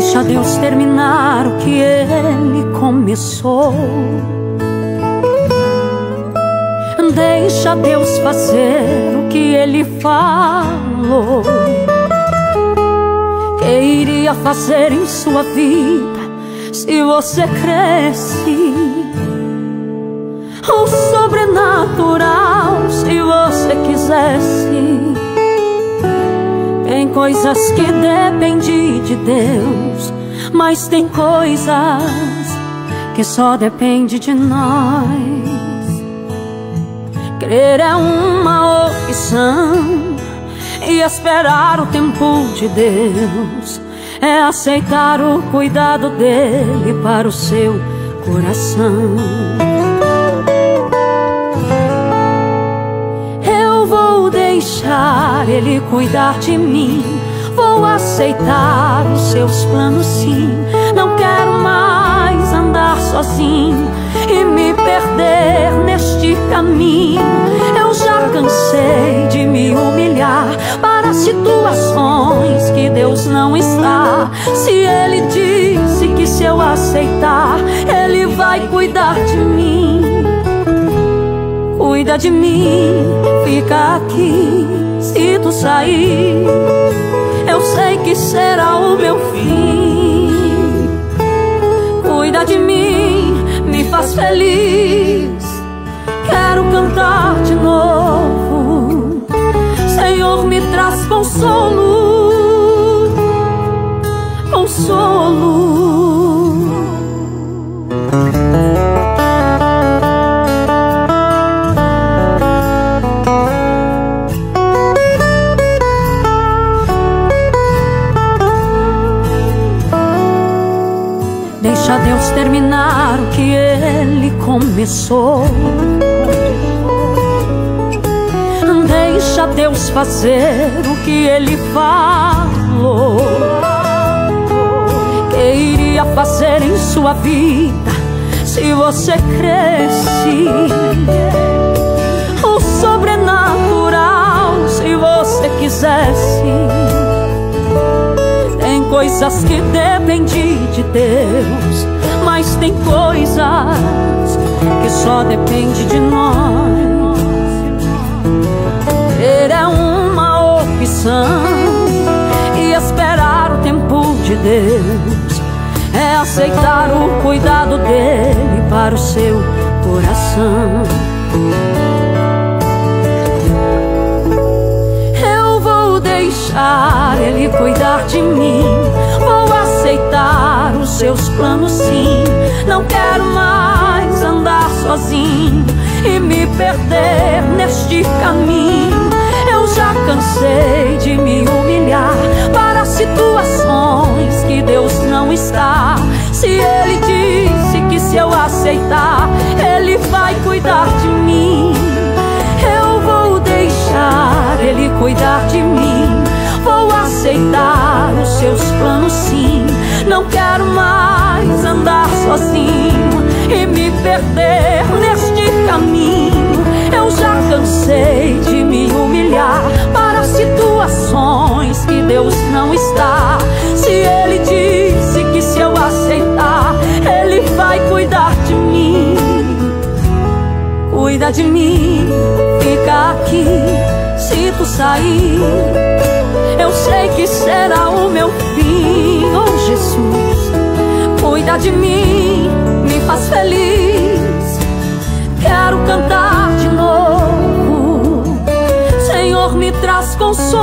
Deixa Deus terminar o que Ele começou. Deixa Deus fazer o que Ele falou. Que iria fazer em sua vida se você cresce? O sobrenatural, se você quisesse. Tem coisas que dependem de Deus, mas tem coisas que só depende de nós. Crer é uma opção e esperar o tempo de Deus é aceitar o cuidado dele para o seu coração. Deixar ele cuidar de mim, vou aceitar os seus planos sim. Não quero mais andar sozinho e me perder neste caminho. Eu já cansei de me humilhar para situações que Deus não está. Se Ele disse que se eu aceitar, Ele vai cuidar de mim. Cuida de mim, sair, eu sei que será o meu fim. Cuida de mim, me faz feliz. Quero cantar de novo. Senhor, me traz consolo, consolo. Deixa Deus terminar o que Ele começou. Deixa Deus fazer o que Ele falou. Que iria fazer em sua vida se você cresce? O sobrenatural, se você quisesse. Tem coisas que dependem de Deus, coisas que só depende de nós. Ter é uma opção e esperar o tempo de Deus é aceitar o cuidado dele para o seu coração. Eu vou deixar ele cuidar de mim, vou aceitar os seus planos sim. Não quero mais andar sozinho e me perder neste caminho. Eu já cansei de me humilhar para situações que Deus não está. Se Ele disse que se eu aceitar, quero mais andar sozinho e me perder neste caminho. Eu já cansei de me humilhar para situações que Deus não está. Se Ele disse que se eu aceitar, Ele vai cuidar de mim. Cuida de mim, fica aqui. Se tu sair, cuida de mim, me faz feliz. Quero cantar de novo. Senhor, me traz consolo.